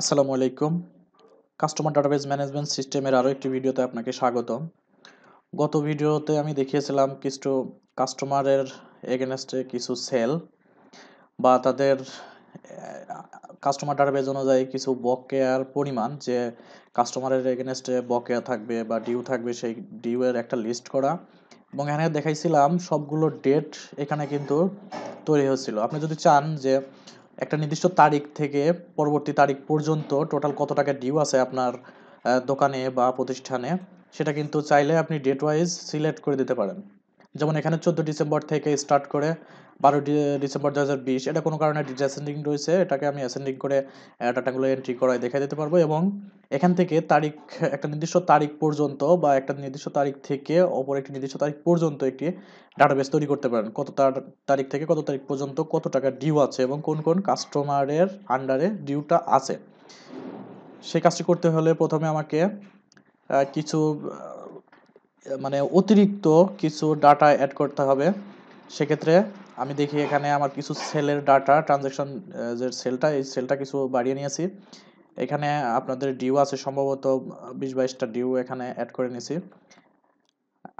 আসসালামু আলাইকুম। Customer database management সিস্টেমের আরও একটি ভিডিওতে আপনাকে স্বাগত গত ভিডিওতে আমি দেখিয়েছিলাম কিছু কাস্টমারের এগেনস্টে কিছু সেল বা তাদের কাস্টমার ডাটাবেজ অনুযায়ী কিছু বকেয়ার পরিমাণ যে কাস্টমারের এগেনস্টে বকেয়া থাকবে বা ডিউ থাকবে সেই ডিউয়ের একটা লিস্ট করা এবং এখানে দেখাইছিলাম সবগুলো ডেট এখানে কিন্তু তৈরি হয়েছিল। আপনি যদি চান যে একটা নির্দিষ্ট তারিখ থেকে পরবর্তী তারিখ পর্যন্ত টোটাল কত টাকা ডিউ আছে আপনার দোকানে বা প্রতিষ্ঠানে, সেটা কিন্তু চাইলে আপনি ডেট ওয়াইজ সিলেক্ট করে দিতে পারেন। যেমন এখানে চোদ্দ ডিসেম্বর থেকে স্টার্ট করে বারো ডিসেম্বর দু হাজার বিশ। এটা কোনো কারণে ডিসেন্ডিং রয়েছে, এটাকে আমি অ্যাসেন্ডিং করে ডাটাগুলো এন্ট্রি করায় দেখা দিতে পারব এবং এখান থেকে তারিখ, একটা নির্দিষ্ট তারিখ পর্যন্ত বা একটা নির্দিষ্ট তারিখ থেকে অপর একটি নির্দিষ্ট তারিখ পর্যন্ত একটি ডাটাবেস তৈরি করতে পারেন। কত তারিখ থেকে কত তারিখ পর্যন্ত কত টাকা ডিউ আছে এবং কোন কোন কাস্টমারের আন্ডারে ডিউটা আছে। সেই কাজটি করতে হলে প্রথমে আমাকে কিছু মানে অতিরিক্ত কিছু ডাটা অ্যাড করতে হবে। সেক্ষেত্রে আমি দেখি এখানে আমার কিছু সেলের ডাটা ট্রানজ্যাকশন যে সেলটা এই সেলটা কিছু বাড়িয়ে নিয়েছি। এখানে আপনাদের ডিউ আছে সম্ভবত বিশ বাইশটা ডিউ এখানে অ্যাড করে নিয়েছি।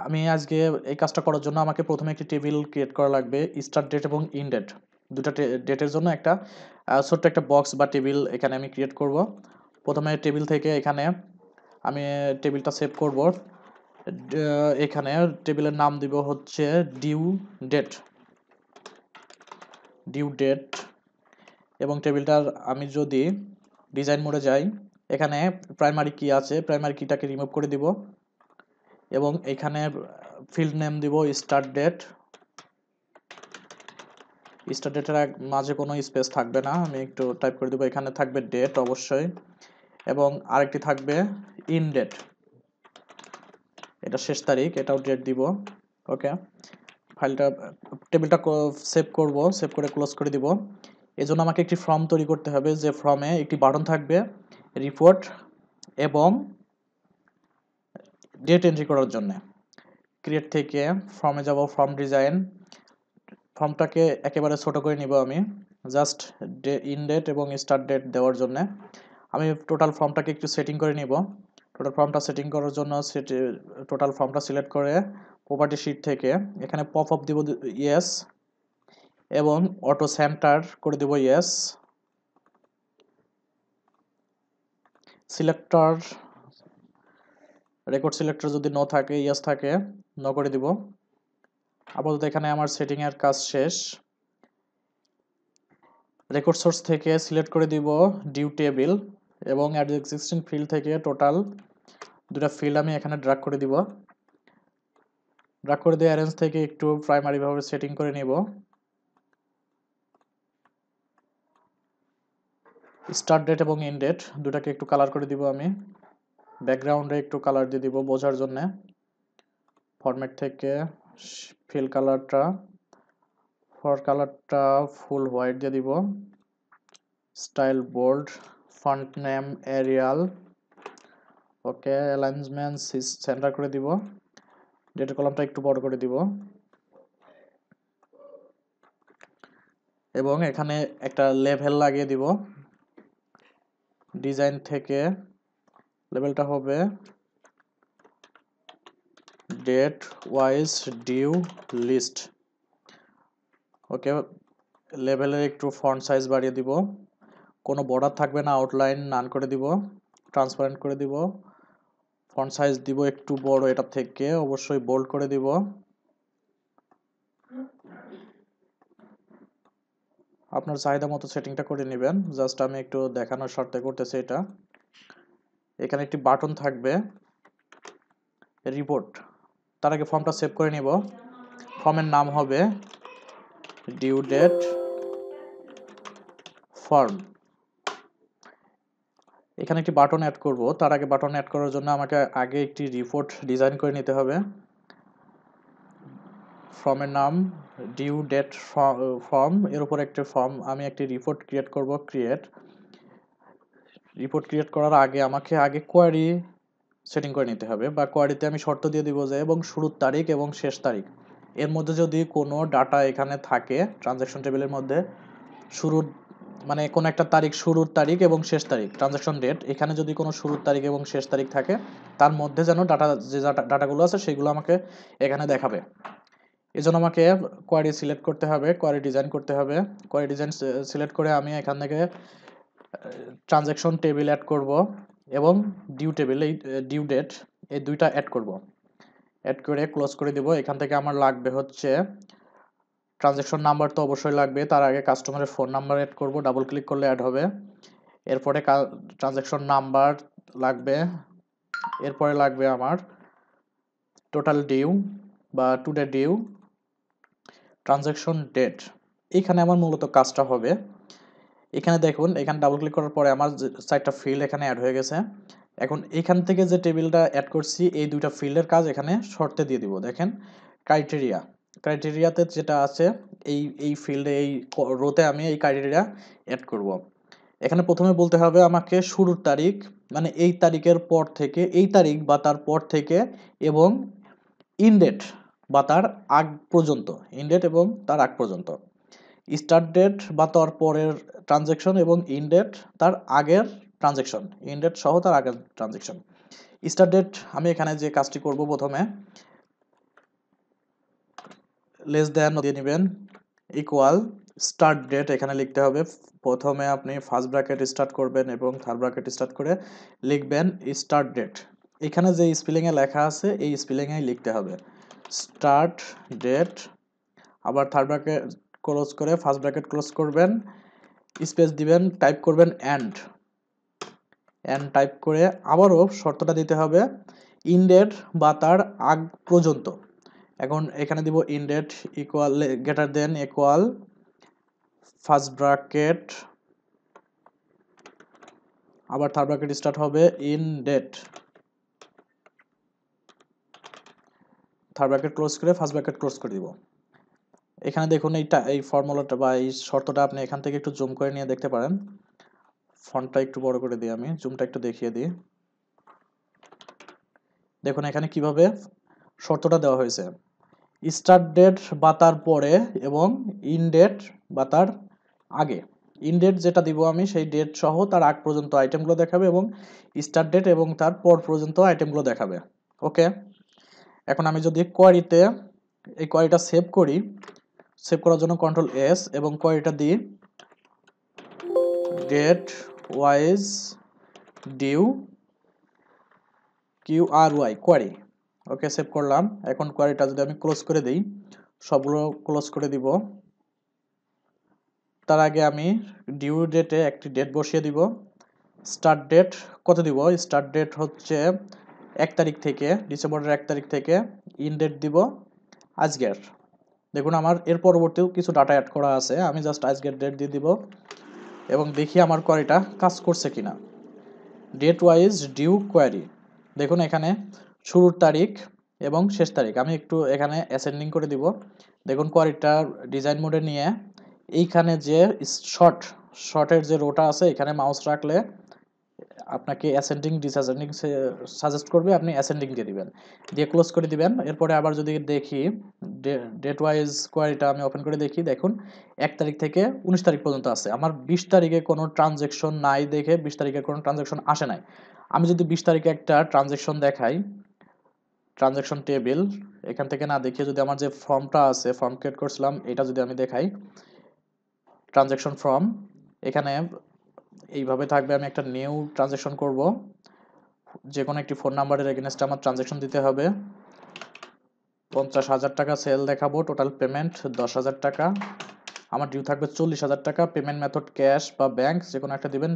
আমি আজকে এই কাজটা করার জন্য আমাকে প্রথমে একটি টেবিল ক্রিয়েট করা লাগবে স্টার্ট ডেট এবং ইন ডেট দুটা ডেটের জন্য একটা ছোট্ট একটা বক্স বা টেবিল এখানে আমি ক্রিয়েট করব। প্রথমে টেবিল থেকে এখানে আমি টেবিলটা সেভ করব। এখানে টেবিলের নাম দিব হচ্ছে ডিউ ডেট। Due date. এবং টেবিলটার আমি যদি ডিজাইন মোডে যাই, এখানে প্রাইমারি কি আছে, প্রাইমারি কিটাকে রিমুভ করে দিব। এবং এখানে ফিল্ড নেম দিব স্টার্ট ডেট। স্টার্ট ডেটের মাঝে কোনো স্পেস থাকবে না, আমি একটু টাইপ করে দেবো, এখানে থাকবে ডেট অবশ্যই। এবং আরেকটি থাকবে ইন ডেট। এটা শেষ তারিখ, এটাও ডেট দিব ওকে ফাইলটা টেবিলটা সেভ করব সেভ করে ক্লোজ করে দিব। এজন্য আমাকে একটি ফর্ম তৈরি করতে হবে, যে ফর্মে একটি বাটন থাকবে রিপোর্ট এবং ডেট এন্ট্রি করার জন্য। ক্রিয়েট থেকে ফর্মে যাব ফর্ম ডিজাইন ফর্মটাকে একেবারে ছোট করে নিব আমি জাস্ট ইন ডেট এবং স্টার্ট ডেট দেওয়ার জন্য। আমি টোটাল ফর্মটাকে একটু সেটিং করে নিব। টোটাল ফর্মটা সেটিং করার জন্য সেটি টোটাল ফর্মটা সিলেক্ট করে প্রপার্টি শিট থেকে এখানে পপ আপ দিব ইয়েস এবং অটো সেন্টার করে দেব ইয়েস সিলেক্টর রেকর্ড সিলেক্টর যদি ন থাকে ইয়েস থাকে ন করে দিব। আপাতত এখানে আমার সেটিংয়ের কাজ শেষ। রেকর্ড সোর্স থেকে সিলেক্ট করে দিব ডিউ টেবিল এবং অ্যাড এক্সিস্টিং ফিল্ড থেকে টোটাল দুটা ফিল্ড আমি এখানে ড্রাগ করে দিব। ড্রাগ করে দিয়ে অ্যারেঞ্জ থেকে একটু প্রাইমারিভাবে সেটিং করে নিব। স্টার্ট ডেট এবং ইন ডেট দুটাকে একটু কালার করে দিব আমি। ব্যাকগ্রাউন্ডে একটু কালার দিয়ে দিব বোঝার জন্যে। ফরম্যাট থেকে ফিল কালারটা ফর কালারটা ফুল হোয়াইট দিয়ে দিব। Style bold font name Arial okay alignment centre করে দিব। ডেটা কলামটা একটু বড় করে দিব। এবং এখানে একটা লেভেল লাগিয়ে দিব। ডিজাইন থেকে লেভেলটা হবে date wise due list okay লেভেলের একটু ফন্ট সাইজ বাড়িয়ে দিব। কোনো বর্ডার থাকবে না আউটলাইন নান করে দিব। ট্রান্সপারেন্ট করে দিব। ফন্ট সাইজ দিব একটু বড়, এটা থেকে অবশ্যই বোল্ড করে দিব। আপনার চাহিদা মতো সেটিংটা করে নেবেন। জাস্ট আমি একটু দেখানোর শর্তে করতেছি এটা। এখানে একটি বাটন থাকবে রিপোর্ট তার আগে ফর্মটা সেভ করে নিব। ফর্মের নাম হবে ডিউ ডেট ফর্ম এখানে একটি বাটন অ্যাড করব। তার আগে বাটন অ্যাড করার জন্য আমাকে আগে একটি রিপোর্ট ডিজাইন করে নিতে হবে। ফর্মের নাম ডিউ ডেট ফর্ম এর উপর একটি ফর্ম আমি একটি রিপোর্ট ক্রিয়েট করব ক্রিয়েট রিপোর্ট ক্রিয়েট করার আগে আমাকে আগে কোয়ারি সেটিং করে নিতে হবে বা কোয়ারিতে আমি শর্ত দিয়ে দিব যে এবং শুরুর তারিখ এবং শেষ তারিখ। এর মধ্যে যদি কোনো ডাটা এখানে থাকে ট্রানজ্যাকশন টেবিলের মধ্যে, শুরুর মানে কোন একটা তারিখ শুরুর তারিখ এবং শেষ তারিখ ট্রানজাকশন ডেট এখানে যদি কোনো শুরুর তারিখ এবং শেষ তারিখ থাকে, তার মধ্যে যেন ডাটা যে ডাটাগুলো আছে সেগুলো আমাকে এখানে দেখাবে। এই জন্য আমাকে কোয়ারি সিলেক্ট করতে হবে কোয়ারি ডিজাইন করতে হবে। কোয়ারি ডিজাইন সিলেক্ট করে আমি এখান থেকে ট্রানজ্যাকশন টেবিল অ্যাড করব এবং ডিউ টেবিল এই ডিউ ডেট এই দুইটা অ্যাড করব। অ্যাড করে ক্লোজ করে দিব। এখান থেকে আমার লাগবে হচ্ছে ট্রানজ্যাকশন নাম্বার তো অবশ্যই লাগবে। তার আগে কাস্টমারের ফোন নাম্বার অ্যাড করব ডাবল ক্লিক করলে অ্যাড হবে। এরপরে ট্রানজ্যাকশন নাম্বার লাগবে, এরপরে লাগবে আমার টোটাল ডিউ বা টুডে ডিউ ট্রানজ্যাকশন ডেট এইখানে আমার মূলত কাজটা হবে। এখানে দেখুন, এখানে ডাবল ক্লিক করার পরে আমার সাইটটা ফিল্ড এখানে অ্যাড হয়ে গেছে। এখন এখান থেকে যে টেবিলটা অ্যাড করছি, এই দুইটা ফিল্ডের কাজ এখানে শর্তে দিয়ে দিব। দেখেন ক্রাইটেরিয়া ক্রাইটেরিয়াতে যেটা আছে, এই এই ফিল্ডে এই রোতে আমি এই ক্রাইটেরিয়া অ্যাড করব। এখানে প্রথমে বলতে হবে আমাকে শুরুর তারিখ মানে এই তারিখের পর থেকে, এই তারিখ বা তার পর থেকে এবং ইনডেট বা তার আগ পর্যন্ত ইনডেট এবং তার আগ পর্যন্ত স্টার্ট ডেট বা তার পরের ট্রানজেকশন এবং ইনডেট তার আগের ট্রানজেকশন ইনডেট সহ তার আগের ট্রানজেকশন স্টার্ট ডেট আমি এখানে যে কাজটি করব প্রথমে লেস দেন দিয়ে নেবেন ইকুয়াল স্টার্ট ডেট এখানে লিখতে হবে। প্রথমে আপনি ফার্স্ট ব্র্যাকেট স্টার্ট করবেন এবং থার্ড ব্র্যাকেট স্টার্ট করে লিখবেন স্টার্ট ডেট এখানে যে স্পেলিংয়ে লেখা আছে, এই স্পেলিংয়েই লিখতে হবে। স্টার্ট ডেট আবার থার্ড ব্র্যাকেট ক্লোজ করে ফার্স্ট ব্র্যাকেট ক্লোজ করবেন স্পেস দিবেন টাইপ করবেন অ্যান্ড অ্যান্ড টাইপ করে আবারও শর্তটা দিতে হবে ইনডেট বা তার আগ পর্যন্ত। এখন এখানে দিব end date equal greater than equal first bracket আবার থার্ড ব্র্যাকেট স্টার্ট হবে end date third bracket close করে ফার্স্ট ব্র্যাকেট ক্লোজ করে দিব। এখানে দেখুন এইটা, এই ফর্মুলাটা বা এই শর্তটা আপনি এখান থেকে একটু জুম করে নিয়ে দেখতে পারেন। ফন্টটা একটু বড় করে দিই আমি জুমটা একটু দেখিয়ে দিই। দেখুন এখানে কীভাবে শর্তটা দেওয়া হয়েছে। স্টার্ট ডেট বা তার পরে এবং ইন ডেট বা তার আগে। ইন ডেট যেটা দিব আমি সেই ডেট সহ তার আগ পর্যন্ত আইটেমগুলো দেখাবে এবং স্টার্ট ডেট এবং তার পর পর্যন্ত আইটেমগুলো দেখাবে। ওকে এখন আমি যদি কোয়ারিতে এই কোয়ারিটা সেভ করি সেভ করার জন্য কন্ট্রোল এস এবং কোয়ারিটা দিই date wise due Q R Y query okay save করলাম। এখন কোয়ারিটা যদি আমি ক্লোজ করে দিই, সবগুলো ক্লোজ করে দিব। তার আগে আমি ডিউ ডেটে একটি ডেট বসিয়ে দিব। স্টার্ট ডেট কত দিব? স্টার্ট ডেট হচ্ছে এক তারিখ থেকে, ডিসেম্বরের এক তারিখ থেকে ইন ডেট দিব আজকের। দেখুন, আমার এর পরবর্তীও কিছু ডাটা অ্যাড করা আছে। আমি জাস্ট আজকের ডেট দিয়ে দিব এবং দেখি আমার কোয়ারিটা কাজ করছে কিনা। ডেট ওয়াইজ ডিউ কোয়ারি দেখুন, এখানে শুরুর তারিখ এবং শেষ তারিখ। আমি একটু এখানে অ্যাসেন্ডিং করে দিব। দেখুন কোয়ারিটা ডিজাইন মোডে নিয়ে এইখানে যে শর্ট শর্টের যে রোটা আছে, এখানে মাউস রাখলে আপনাকে অ্যাসেন্ডিং ডিসঅ্যাসেন্ডিং সাজেস্ট করবে, আপনি অ্যাসেন্ডিং দিয়ে দিবেন। দিয়ে ক্লোজ করে দিবেন। এরপরে আবার যদি দেখি ডেট ওয়াইজ কোয়ারিটা আমি ওপেন করে দেখি, দেখুন, এক তারিখ থেকে উনিশ তারিখ পর্যন্ত আছে। আমার বিশ তারিখে কোনো ট্রানজেকশন নাই দেখে বিশ তারিখে কোনো ট্রানজেকশন আসে নাই। আমি যদি বিশ তারিখে একটা ট্রানজেকশন দেখাই ট্রানজেকশন টেবিল এখান থেকে না দেখিয়ে যদি আমার যে ফর্মটা আছে ফর্ম ক্রিয়েট করছিলাম, এটা যদি আমি দেখাই ট্রানজেকশন ফর্ম এখানে এইভাবে থাকবে, আমি একটা নিউ ট্রানজেকশন করব যে কোনো একটি ফোন নাম্বারের এগেনস্টে আমার ট্রানজেকশন দিতে হবে, পঞ্চাশ হাজার টাকা সেল দেখাবো টোটাল পেমেন্ট দশ হাজার টাকা, আমার ডিউ থাকবে চল্লিশ হাজার টাকা পেমেন্ট মেথড ক্যাশ বা ব্যাংক যে কোনো একটা দিবেন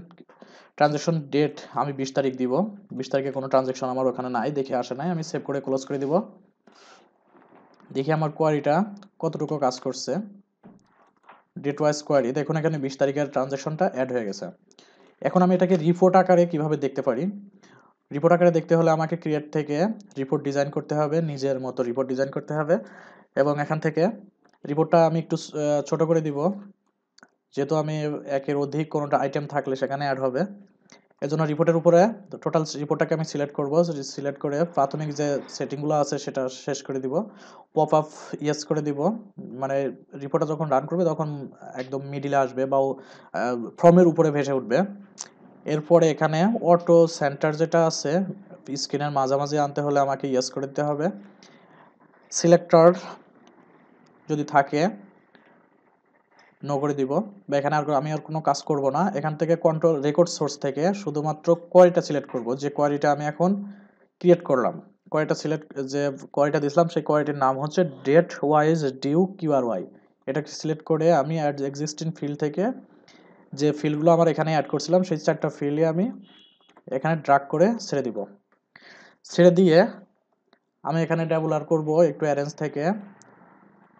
ট্রানজেকশন ডেট আমি বিশ তারিখ দিব। বিশ তারিখে কোনো ট্রানজেকশন আমার ওখানে নাই, দেখে আসে নাই, আমি সেভ করে ক্লোজ করে দিব। দেখি আমার কোয়ারিটা কতটুকু কাজ করছে। ডেট ওয়াইজ কোয়ারি দেখুন এখানে বিশ তারিখের ট্রানজ্যাকশনটা অ্যাড হয়ে গেছে। এখন আমি এটাকে রিপোর্ট আকারে কীভাবে দেখতে পারি? রিপোর্ট আকারে দেখতে হলে আমাকে ক্রিয়েট থেকে রিপোর্ট ডিজাইন করতে হবে, নিজের মতো রিপোর্ট ডিজাইন করতে হবে। এবং এখান থেকে রিপোর্টটা আমি একটু ছোট করে দিব। যেহেতু আমি একের অধিক কোনোটা আইটেম থাকলে সেখানে অ্যাড হবে। এজন্য রিপোর্টের উপরে টোটাল রিপোর্টটাকে আমি সিলেক্ট করব। সিলেক্ট করে প্রাথমিক যে সেটিংগুলো আছে সেটা শেষ করে দিব। পপ আপ ইয়েস করে দিব। মানে রিপোর্টটা যখন রান করবে তখন একদম মিডিলে আসবে বা ফর্মের উপরে ভেসে উঠবে। এরপরে এখানে অটো সেন্টার যেটা আছে স্ক্রিনের মাঝামাঝি আনতে হলে আমাকে ইয়েস করে দিতে হবে। সিলেক্টর যদি থাকে নো করে দিব বা এখানে আর আমি আর কোনো কাজ করব না। এখান থেকে কন্ট্রোল রেকর্ড সোর্স থেকে শুধুমাত্র কোয়ারিটা সিলেক্ট করব, যে কোয়ারিটা আমি এখন ক্রিয়েট করলাম। কোয়ারিটা সিলেক্ট যে কোয়ারিটা দিছিলাম সেই কোয়ারিটির নাম হচ্ছে date wise due QR Y এটাকে সিলেক্ট করে আমি অ্যাড এক্সিস্টিং ফিল্ড থেকে যে ফিল্ডগুলো আমার এখানে অ্যাড করছিলাম, সেই চারটা ফিল্ডে আমি এখানে ড্রাগ করে ছেড়ে দিব। ছেড়ে দিয়ে আমি এখানে ট্যাবুলার করব একটু অ্যারেঞ্জ থেকে।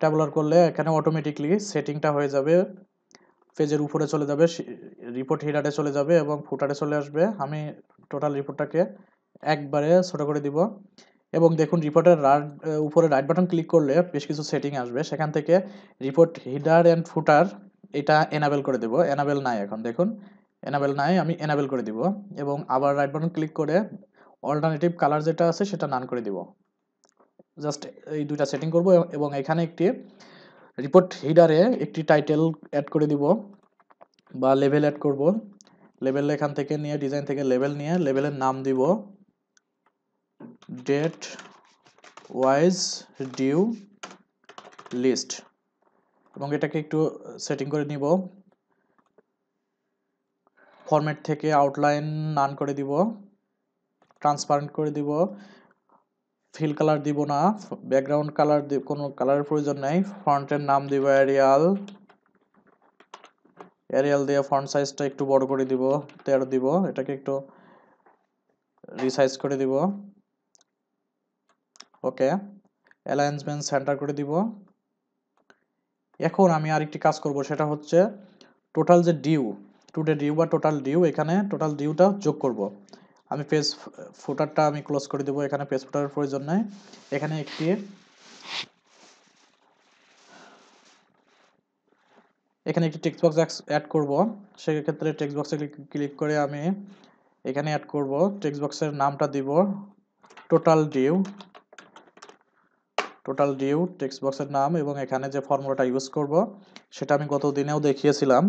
ট্যাবুলার করলে এখানে অটোমেটিকলি সেটিংটা হয়ে যাবে পেজের উপরে চলে যাবে রিপোর্ট হিডারে চলে যাবে এবং ফুটারে চলে আসবে। আমি টোটাল রিপোর্টটাকে একবারে ছোটো করে দিব এবং দেখুন রিপোর্টের উপরে রাইট বাটন ক্লিক করলে বেশ কিছু সেটিং আসবে। সেখান থেকে রিপোর্ট হিডার অ্যান্ড ফুটার এটা এনাবেল করে দেব। এনাবেল নাই এখন, দেখুন এনাবেল নাই, আমি এনাবেল করে দিব এবং আবার রাইট বাটন ক্লিক করে অল্টারনেটিভ কালার যেটা আছে সেটা নান করে দিব। জাস্ট এই দুইটা সেটিং করব এবং এখানে একটি রিপোর্ট হিডারে একটি টাইটেল অ্যাড করে দিব বা লেভেল অ্যাড করব। লেভেল এখান থেকে নিয়ে ডিজাইন থেকে লেভেল নিয়ে লেভেলের নাম দিব। ডেট ওয়াইজ ডিউ লিস্ট এবং এটাকে একটু সেটিং করে নিব। ফরম্যাট থেকে আউটলাইন নান করে দিব। ট্রান্সপারেন্ট করে দিব। ফিল কালার দিব না ব্যাকগ্রাউন্ড কালার কোনো কালারের প্রয়োজন নেই ফন্টের নাম দিব এরিয়াল এরিয়াল দিয়ে ফন্ট সাইজটা একটু বড় করে দিব, তেরো দিব, এটাকে একটু রিসাইজ করে দিব ওকে অ্যালায়েন্সমেন্ট সেন্টার করে দিব, এখন আমি আরেকটি কাজ করব, সেটা হচ্ছে টোটাল যে ডিউ টুডে ডিউ বা টোটাল ডিউ এখানে টোটাল ডিউটা যোগ করব আমি পেজ ফুটারটা আমি ক্লোজ করে দেবো এখানে পেজ ফুটারের প্রয়োজন নেই। এখানে একটি এখানে একটি টেক্সট বক্স অ্যাড করব। সেক্ষেত্রে টেক্সট বক্সে ক্লিক করে আমি এখানে অ্যাড করব। টেক্সট বক্সের নামটা দিব। Total due total due text বক্সের নাম এবং এখানে যে ফর্মুলাটা ইউজ করব, সেটা আমি গত দিনেও দেখিয়েছিলাম।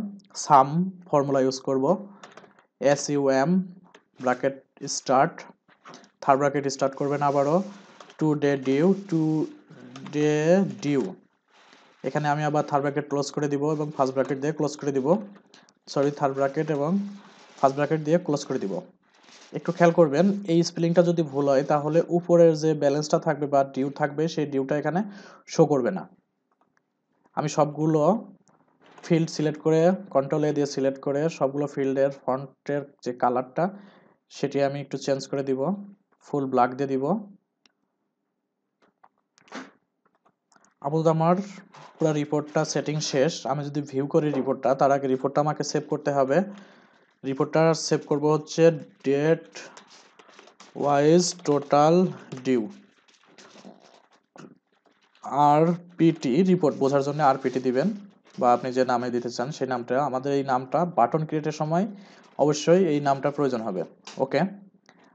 সাম ফর্মুলা ইউজ করব। S U M bracket start third bracket start করবেন আবারও। Today due today due এখানে আমি আবার থার্ড ব্র্যাকেট ক্লোজ করে দিব এবং ফার্স্ট ব্র্যাকেট দিয়ে ক্লোজ করে দিব। সরি থার্ড ব্র্যাকেট এবং ফার্স্ট ব্র্যাকেট দিয়ে ক্লোজ করে দিব। একটু খেয়াল করবেন, এই স্পেলিংটা যদি ভুল হয়, তাহলে উপরের যে ব্যালেন্সটা থাকবে বা ডিউ থাকবে, সেই ডিউটা এখানে শো করবে না। আমি সবগুলো ফিল্ড সিলেক্ট করে কন্ট্রোল এ দিয়ে সিলেক্ট করে, সবগুলো ফিল্ডের ফন্টের যে কালারটা সেটি আমি একটু চেঞ্জ করে দিব। ফুল ব্ল্যাক দিয়ে দিব। আপাতত আমার পুরো রিপোর্টটা সেটিং শেষ। আমি যদি ভিউ করি রিপোর্টটা তার আগে রিপোর্টটা আমাকে সেভ করতে হবে। রিপোর্টটা সেভ করব হচ্ছে date wise total due R P T report বোঝার জন্য আর পিটি দিবেন, বা আপনি যে নামে দিতে চান সেই নামটা। আমাদের এই নামটা বাটন ক্রিয়েটের সময় অবশ্যই এই নামটা প্রয়োজন হবে। ওকে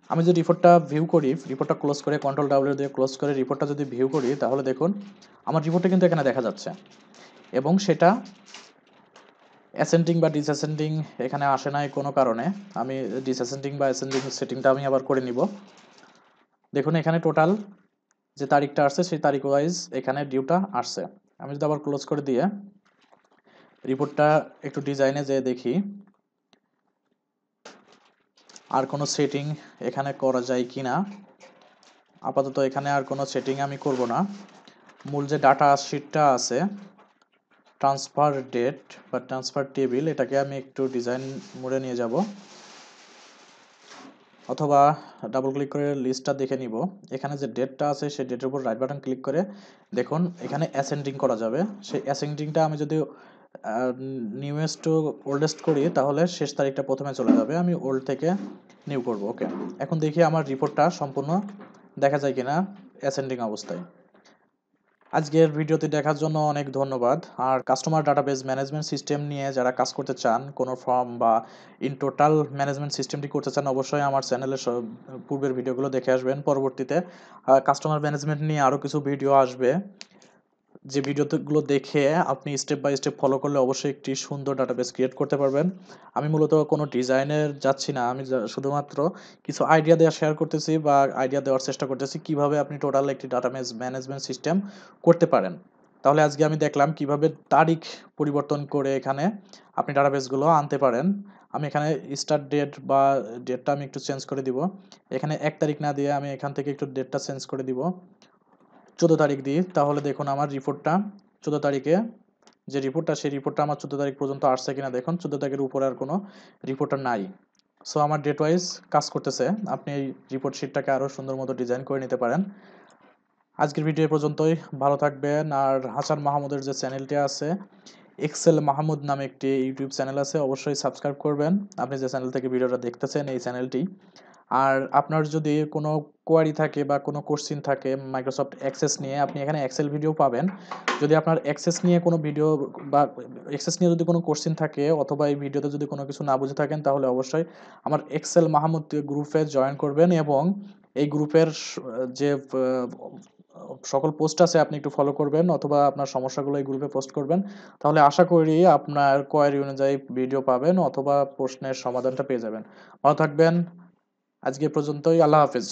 আমি যদি রিপোর্টটা ভিউ করি রিপোর্টটা ক্লোজ করে কন্ট্রোল ডাব্লিউ দিয়ে ক্লোজ করে রিপোর্টটা যদি ভিউ করি, তাহলে দেখুন, আমার রিপোর্টটা কিন্তু এখানে দেখা যাচ্ছে। এবং সেটা অ্যাসেন্ডিং বা ডিসঅ্যাসেন্ডিং এখানে আসে নাই কোনো কারণে। আমি ডিসঅ্যাসেন্ডিং বা অ্যাসেন্ডিং সেটিংটা আমি আবার করে নিব। দেখুন, এখানে টোটাল যে তারিখটা আসছে, সেই তারিখ ওয়াইজ এখানে ডিউটা আসছে। আমি যদি আবার ক্লোজ করে দিয়ে রিপোর্টটা একটু ডিজাইনে যেয়ে দেখি আর কোনো সেটিং এখানে করা যায় কি না আপাতত এখানে আর কোনো সেটিং আমি করব না। মূল যে ডাটা শিটটা আছে ট্রান্সফার ডেট বা ট্রান্সফার টেবিল এটাকে আমি একটু ডিজাইন মোড়ে নিয়ে যাব। অথবা ডাবল ক্লিক করে লিস্টটা দেখে নিব। এখানে যে ডেটটা আছে, সেই ডেটের উপর রাইট বাটন ক্লিক করে দেখুন, এখানে অ্যাসেন্ডিং করা যাবে। সেই অ্যাসেন্ডিংটা আমি যদি নিউয়েস্ট টু ওল্ডেস্ট করি, তাহলে শেষ তারিখটা প্রথমে চলে যাবে, আমি ওল্ড থেকে নিউ করব ওকে এখন দেখি আমার রিপোর্টটা সম্পূর্ণ দেখা যায় কিনা অ্যাসেন্ডিং অবস্থায়। আজকের ভিডিওটি দেখার জন্য অনেক ধন্যবাদ। আর কাস্টমার ডাটাবেস ম্যানেজমেন্ট সিস্টেম নিয়ে যারা কাজ করতে চান, কোনো ফর্ম বা ইন টোটাল ম্যানেজমেন্ট সিস্টেমটি করতে চান, অবশ্যই আমার চ্যানেলের পূর্বের ভিডিওগুলো দেখে আসবেন। পরবর্তীতে কাস্টমার ম্যানেজমেন্ট নিয়ে আরও কিছু ভিডিও আসবে। যে ভিডিওগুলো দেখে আপনি স্টেপ বাই স্টেপ ফলো করলে অবশ্যই একটি সুন্দর ডাটাবেস ক্রিয়েট করতে পারবেন। আমি মূলত কোনো ডিজাইনের যাচ্ছি না, আমি শুধুমাত্র কিছু আইডিয়া দেওয়া শেয়ার করতেছি বা আইডিয়া দেওয়ার চেষ্টা করতেছি কীভাবে আপনি টোটাল একটি ডাটাবেস ম্যানেজমেন্ট সিস্টেম করতে পারেন। তাহলে আজকে আমি দেখলাম কীভাবে তারিখ পরিবর্তন করে এখানে আপনি ডাটাবেসগুলো আনতে পারেন। আমি এখানে স্টার্ট ডেট বা ডেটটা আমি একটু চেঞ্জ করে দিব। এখানে এক তারিখ না দিয়ে আমি এখান থেকে একটু ডেটটা চেঞ্জ করে দিব। চোদ্দ তারিখ দিই, তাহলে দেখুন আমার রিপোর্টটা। চোদ্দ তারিখে যে রিপোর্টটা, সেই রিপোর্টটা আমার চোদ্দ তারিখ পর্যন্ত আসছে কিনা দেখুন। চোদ্দ তারিখের উপরে আর কোনো রিপোর্টার নাই। সো আমার ডেট ওয়াইজ কাজ করতেছে। আপনি এই রিপোর্ট শিটটাকে আরও সুন্দর মতো ডিজাইন করে নিতে পারেন। আজকের ভিডিও পর্যন্তই। ভালো থাকবেন। আর হাসান মাহমুদের যে চ্যানেলটি আছে এক্সেল মাহমুদ নামে একটি ইউটিউব চ্যানেল আছে, অবশ্যই সাবস্ক্রাইব করবেন। আপনি যে চ্যানেল থেকে ভিডিওটা দেখতেছেন, এই চ্যানেলটি আর আপনার যদি কোনো কোয়ারি থাকে বা কোনো কোশ্চিন থাকে মাইক্রোসফট অ্যাক্সেস নিয়ে, আপনি এখানে এক্সেল ভিডিও পাবেন। যদি আপনার অ্যাক্সেস নিয়ে কোনো ভিডিও বা অ্যাক্সেস নিয়ে যদি কোনো কোশ্চিন থাকে অথবা এই ভিডিওতে যদি কোনো কিছু না বুঝে থাকেন, তাহলে অবশ্যই আমার এক্সেল মাহমুদ গ্রুপে জয়েন করবেন এবং এই গ্রুপের যে সকল পোস্ট আছে আপনি একটু ফলো করবেন অথবা আপনার সমস্যাগুলো এই গ্রুপে পোস্ট করবেন। তাহলে আশা করি আপনার কোয়ারি অনুযায়ী ভিডিও পাবেন অথবা প্রশ্নের সমাধানটা পেয়ে যাবেন। ভালো থাকবেন। আজকে পর্যন্তই আল্লাহ হাফিজ।